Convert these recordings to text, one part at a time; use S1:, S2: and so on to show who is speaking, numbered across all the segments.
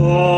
S1: Oh.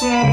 S1: song.